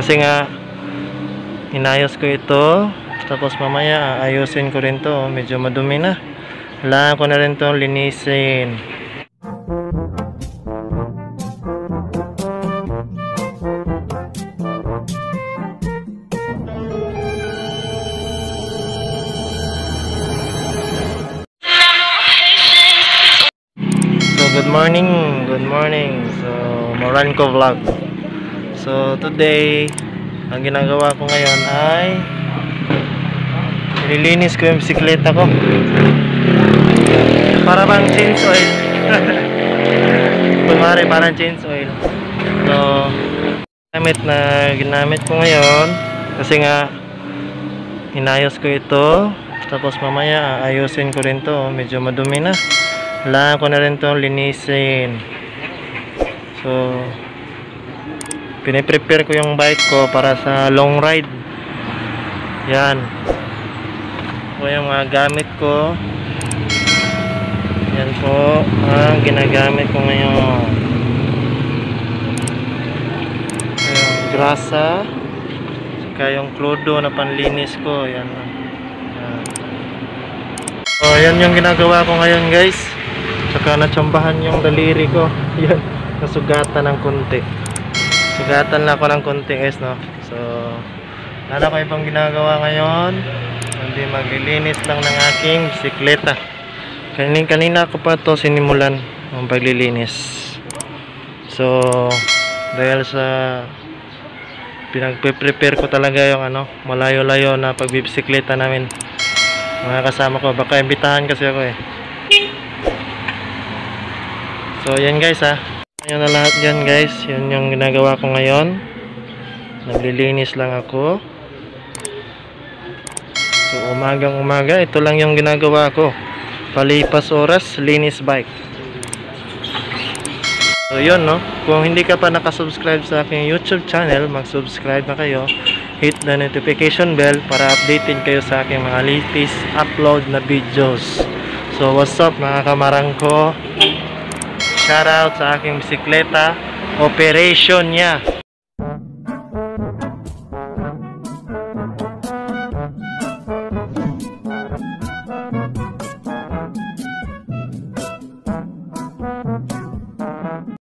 Kasi nga, inayos ko ito. Tapos mamaya, ayusin ko rin to. Medyo madumi na. Kailangan ko na rin to linisin. So, good morning. Good morning. So, Moranco Vlog. So, today, ang ginagawa ko ngayon ay nililinis ko yung bisikleta ko. Para bang change oil. Kunwari, parang change oil. So, gamit na ginamit ko ngayon kasi nga inayos ko ito tapos mamaya ayusin ko rin to medyo madumi na kailangan ko na rin to linisin so piniprepare ko yung bike ko para sa long ride. Yan. Ito yung mga gamit ko. Yan po ang ginagamit ko ngayon. Yung grasa saka yung klodo na panlinis ko. Yan. Yan. Oh, yan yung ginagawa ko ngayon guys. Saka natsambahan yung daliri ko. Yan. Nasugatan ng konti sugatan lang ako ng konti guys no? So wala ko ibang ginagawa ngayon hindi maglilinis lang ng aking bisikleta. Kanina, kanina ko pa to sinimulan ang paglilinis. So dahil sa pinagpe-prepare ko talaga yung ano malayo-layo na pagbibisikleta namin. Mga kasama ko baka imbitahan kasi ako eh. So yan guys ha yun na lahat yan guys. Yun yung ginagawa ko ngayon. Naglilinis lang ako. So umagang umaga ito lang yung ginagawa ko. Palipas oras linis bike. So yun no? Kung hindi ka pa nakasubscribe sa aking youtube channel mag subscribe na kayo. Hit the notification bell para updated kayo sa aking mga latest upload na videos. So what's up mga kamarang ko shout out sa aking bisikleta. Operation niya